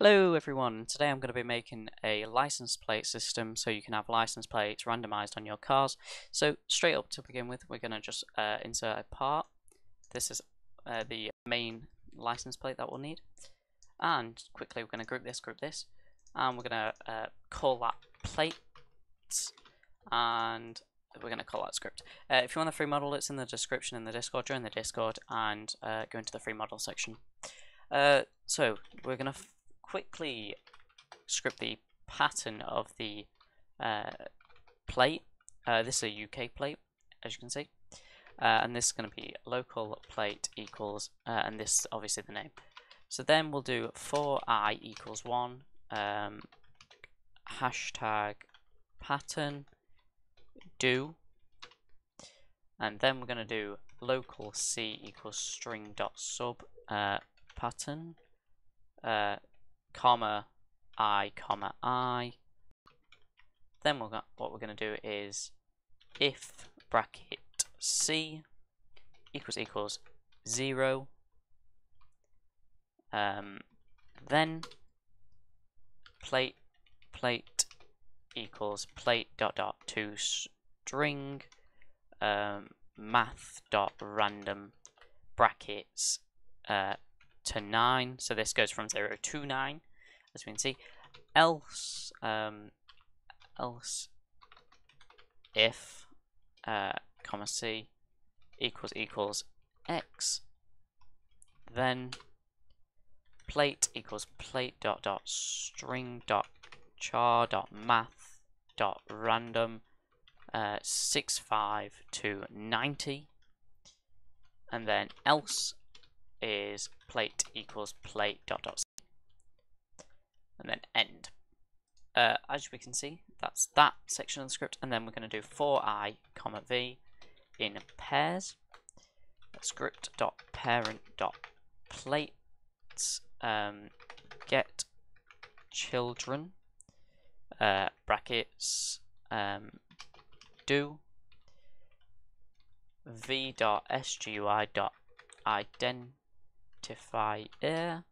Hello everyone, today I'm going to be making a license plate system so you can have license plates randomized on your cars. So straight up to begin with we're going to just uh, insert a part. This is uh, the main license plate that we'll need. And quickly we're going to group this, group this, and we're going to uh, call that plate and we're going to call that script. Uh, if you want the free model it's in the description in the Discord, join the Discord and uh, go into the free model section. Uh, so we're going to quickly script the pattern of the uh, plate. Uh, this is a UK plate, as you can see. Uh, and this is going to be local plate equals, uh, and this is obviously the name. So then we'll do for i equals 1, um, hashtag pattern do, and then we're going to do local c equals string dot sub uh, pattern uh, comma i comma i. Then we'll what we're going to do is if bracket c equals equals zero. Um, then plate plate equals plate dot dot to string um, math dot random brackets uh, to 9 so this goes from 0 to 9 as we can see. Else um, else if uh, comma c equals equals x then plate equals plate dot dot string dot char dot math dot random uh, 65 to 90 and then else is plate equals plate dot dot and then end. Uh, as we can see, that's that section of the script, and then we're going to do for i comma v in pairs. Script dot parent dot plate um, get children uh, brackets um, do v dot sgui dot identifier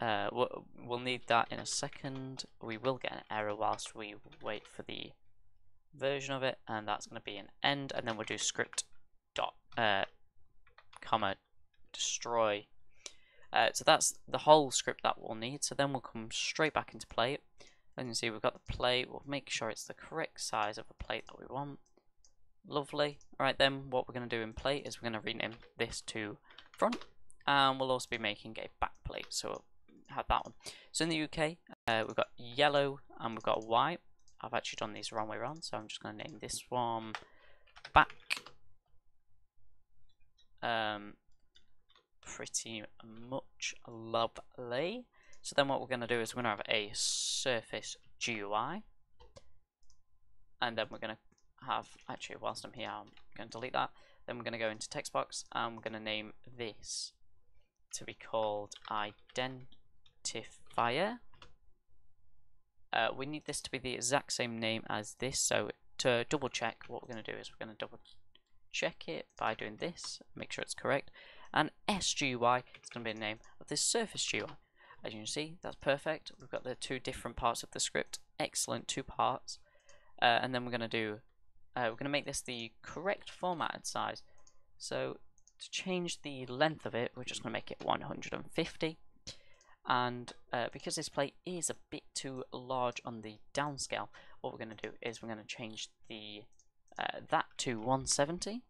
uh, we'll need that in a second. We will get an error whilst we wait for the version of it, and that's going to be an end, and then we'll do script dot uh, comma destroy. Uh, so that's the whole script that we'll need. So then we'll come straight back into plate. As you can see, we've got the plate. We'll make sure it's the correct size of the plate that we want. Lovely. Alright then, what we're going to do in plate is we're going to rename this to front, and we'll also be making a back plate. So have that one. So in the UK, uh, we've got yellow and we've got white. I've actually done these the wrong way around, so I'm just going to name this one back. Um, pretty much lovely. So then what we're going to do is we're going to have a surface GUI. And then we're going to have, actually whilst I'm here, I'm going to delete that. Then we're going to go into text box and we're going to name this to be called ident identifier. Uh, we need this to be the exact same name as this, so to double check, what we're going to do is we're going to double check it by doing this, make sure it's correct, and SGUI is going to be the name of this surface GUI. As you can see, that's perfect. We've got the two different parts of the script, excellent two parts, uh, and then we're going to do, uh, we're going to make this the correct formatted size. So to change the length of it, we're just going to make it 150 and uh, because this plate is a bit too large on the downscale what we're going to do is we're going to change the uh, that to 170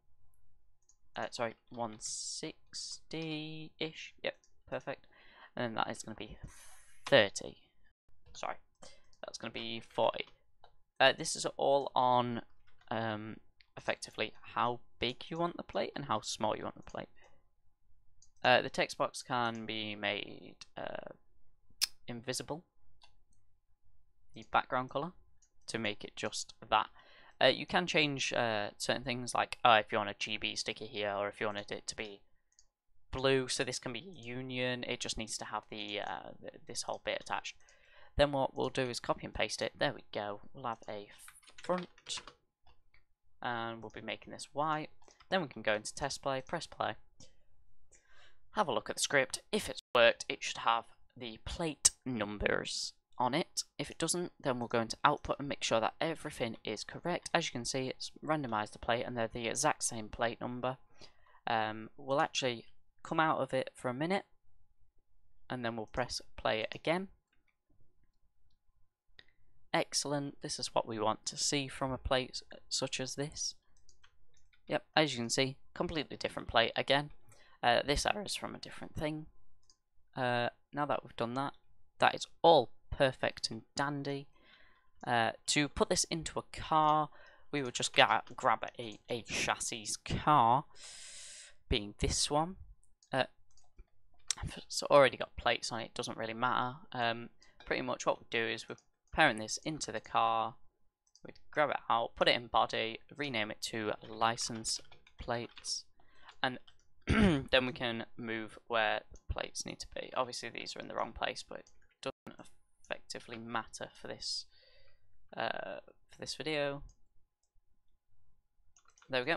uh, sorry 160-ish yep perfect. And then that is going to be 30 sorry that's going to be 40 uh, this is all on um, effectively how big you want the plate and how small you want the plate uh, the text box can be made uh, invisible, the background color, to make it just that. Uh, you can change uh, certain things like uh, if you want a GB sticker here or if you wanted it to be blue, so this can be union, it just needs to have the uh, this whole bit attached. Then what we'll do is copy and paste it, there we go, we'll have a front, and we'll be making this white. Then we can go into test play, press play, have a look at the script. If it's worked, it should have the plate numbers on it. If it doesn't, then we'll go into output and make sure that everything is correct. As you can see, it's randomized the plate and they're the exact same plate number. Um, we'll actually come out of it for a minute and then we'll press play it again. Excellent, this is what we want to see from a plate such as this. Yep, as you can see, completely different plate again. Uh, this error is from a different thing. Uh, now that we've done that, that is all perfect and dandy. Uh, to put this into a car, we would just grab a, A-Chassis car, being this one. Uh, it's already got plates on it, doesn't really matter. Um, pretty much what we do is we're pairing this into the car, we'd grab it out, put it in body, rename it to license plates, and then we can move where the plates need to be. Obviously these are in the wrong place, but it doesn't effectively matter for this uh, for this video. There we go.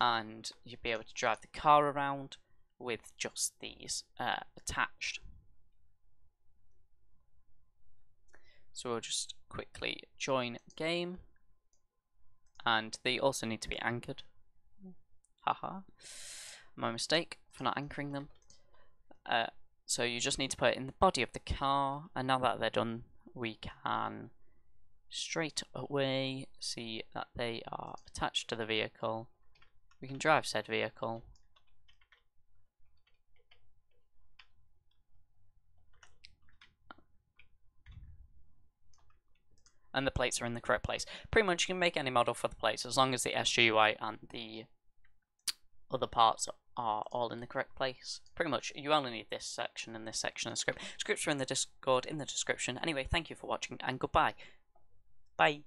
And you'd be able to drive the car around with just these uh, attached. So we'll just quickly join game. And they also need to be anchored. Haha. My mistake for not anchoring them. Uh, so you just need to put it in the body of the car. And now that they're done, we can straight away see that they are attached to the vehicle. We can drive said vehicle. And the plates are in the correct place. Pretty much you can make any model for the plates as long as the SGUI and the other parts are all in the correct place. Pretty much, you only need this section and this section of script. Scripts are in the Discord in the description. Anyway, thank you for watching and goodbye. Bye.